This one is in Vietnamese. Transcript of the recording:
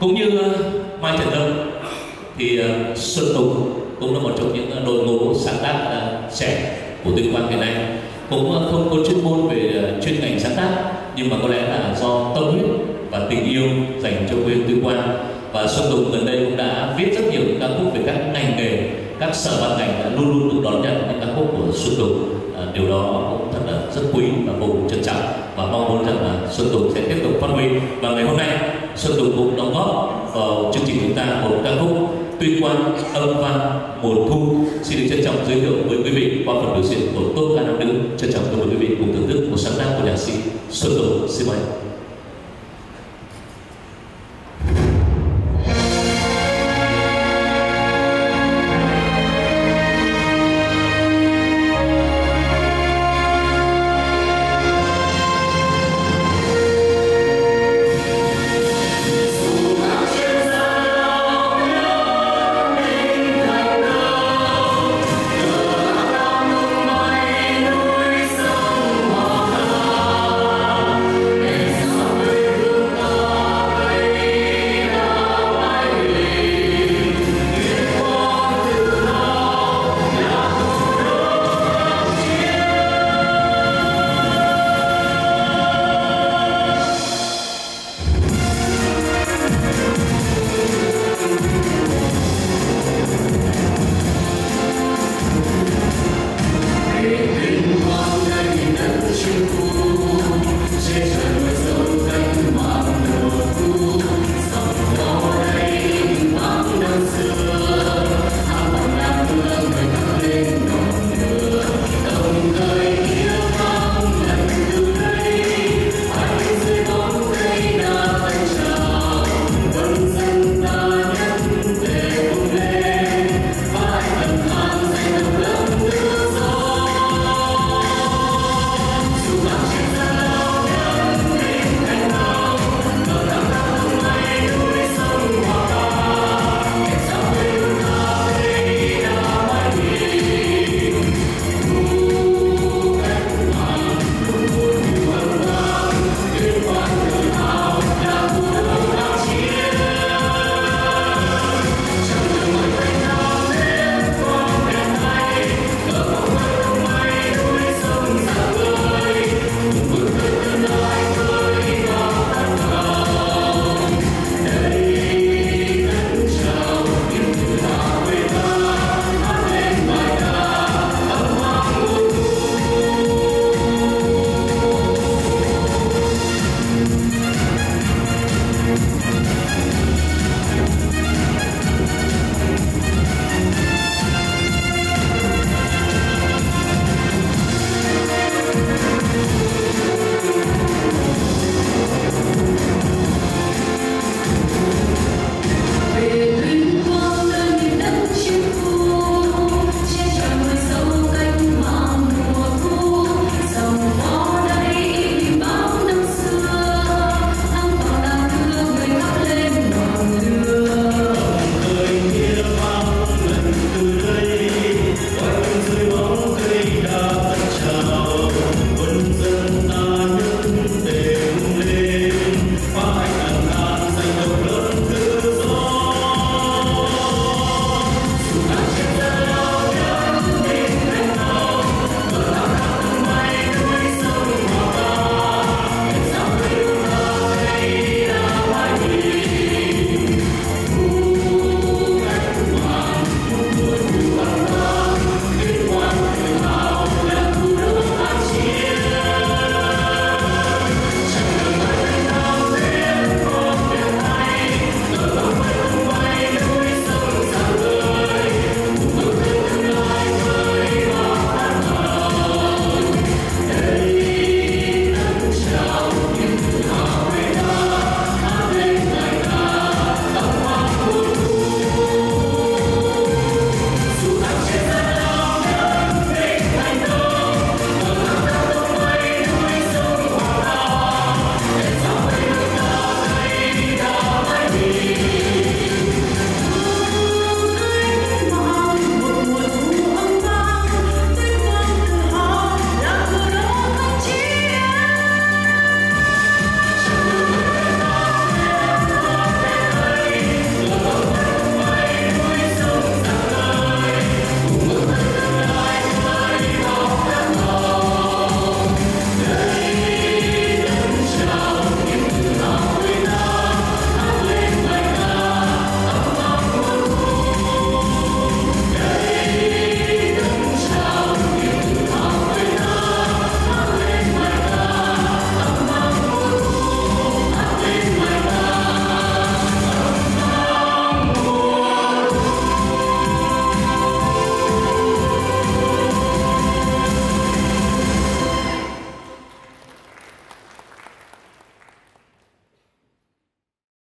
cũng như ờ, mai trần đông, thì ờ, xuân tùng cũng là một trong những ờ, đội ngũ sáng tác trẻ của tuyên quang hiện nay. Cũng không có chuyên môn về chuyên ngành sáng tác, nhưng mà có lẽ là do tâm huyết và tình yêu dành cho quê tuyên quang. Và xuân tùng gần đây cũng đã viết rất nhiều ca khúc về các ngành nghề, các sở ban ngành đã luôn luôn được đón nhận những ca xuân tùng. À, điều đó cũng thật là rất quý và vô cùng trân trọng. Và mong muốn rằng là xuân tùng sẽ tiếp tục phát huy. Và ngày hôm nay xuân tùng cũng đóng góp vào chương trình chúng ta một ca khúc tuyên quan âm văn mùa thu. Xin được trân trọng giới thiệu với quý vị qua phần biểu diễn của tốt ca nam nữ. Trân trọng mời quý vị cùng thưởng thức một sáng tác của nhạc sĩ xuân tùng. Xin mời. you.